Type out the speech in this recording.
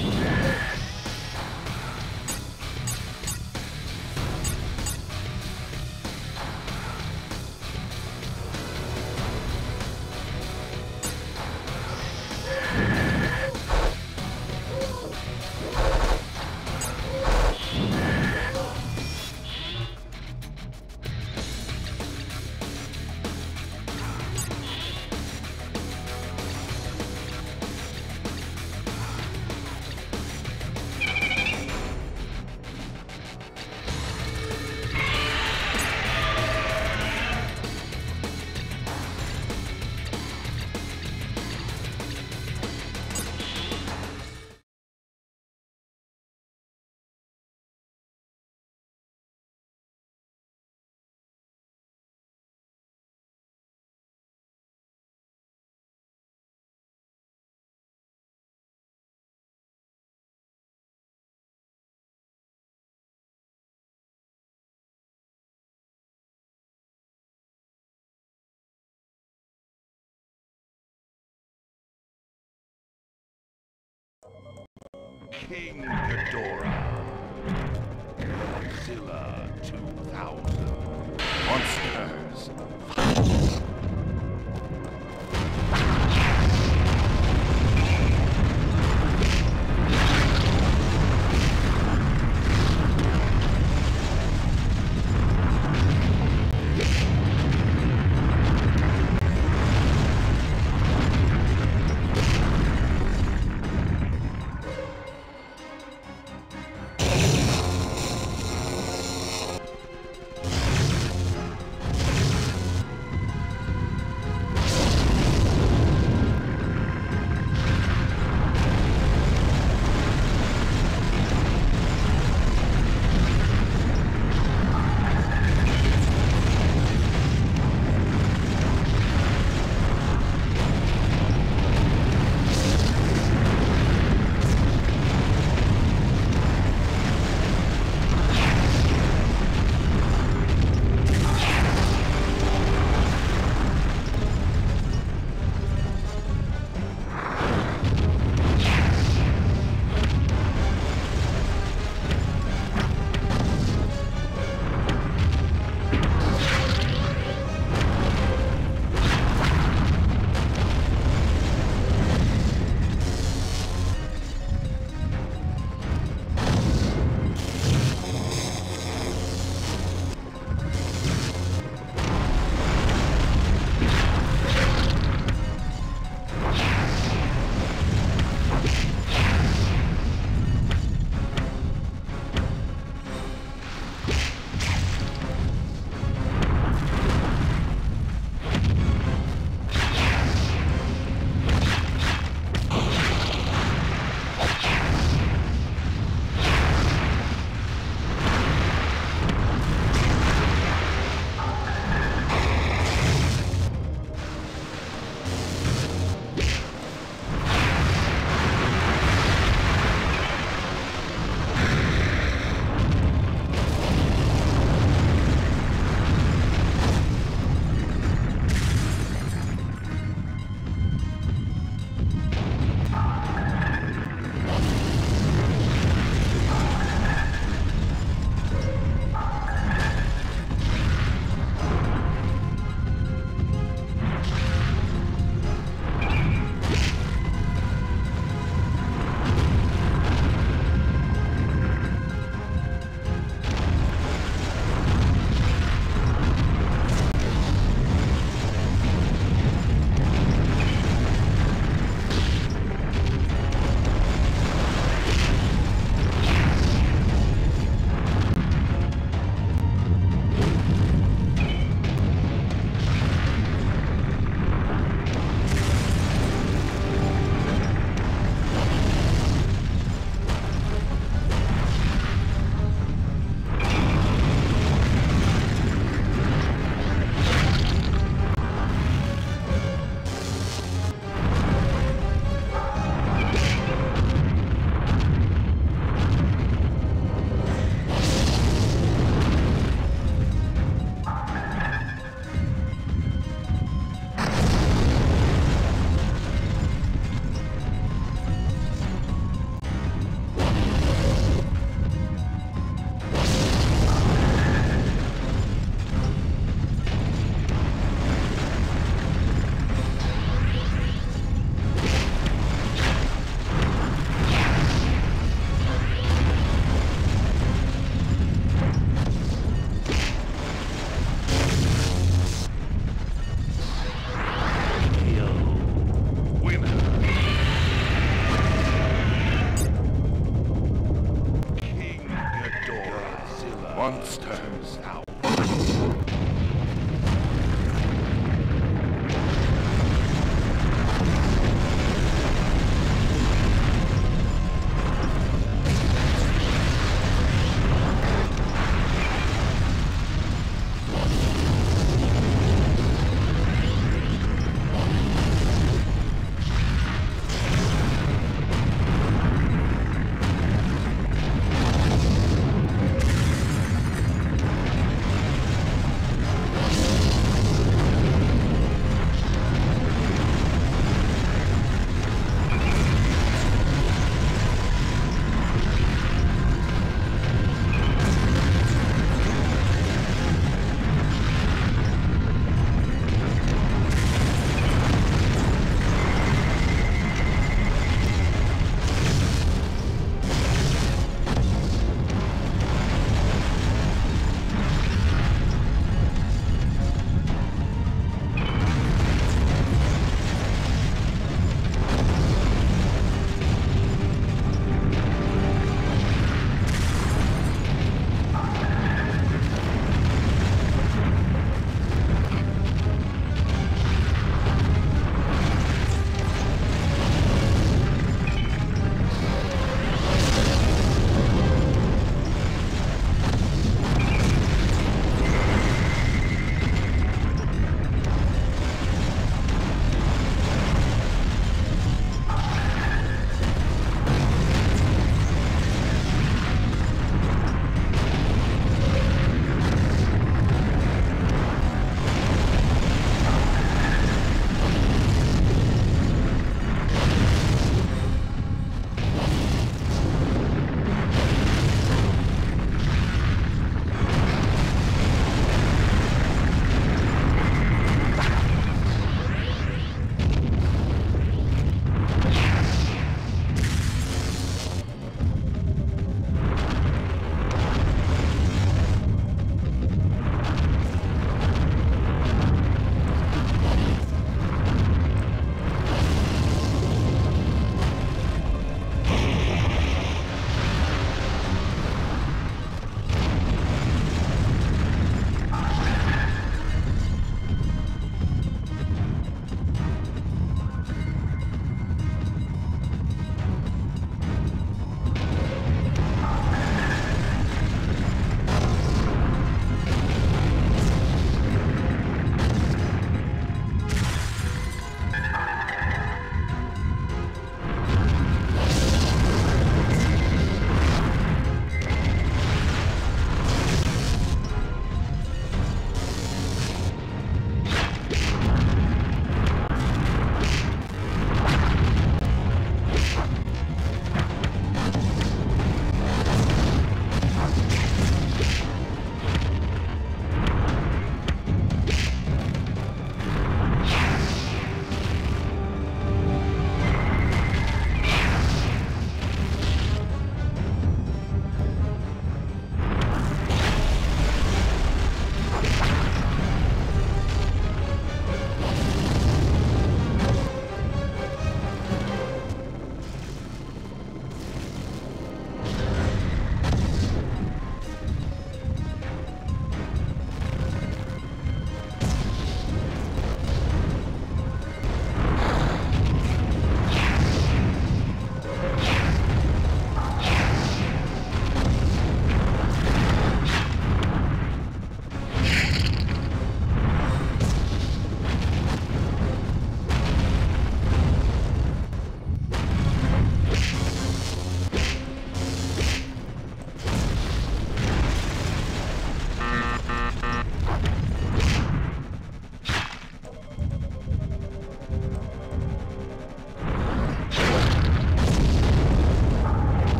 Yeah. King Ghidorah. Godzilla 2000. Monsters.